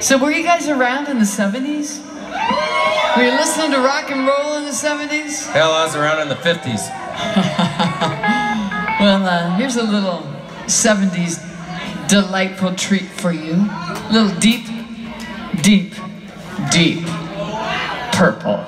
So were you guys around in the 70s? Were you listening to rock and roll in the 70s? Hell, I was around in the 50s. Well, uh, here's a little 70s delightful treat for you. A little deep, deep, deep purple.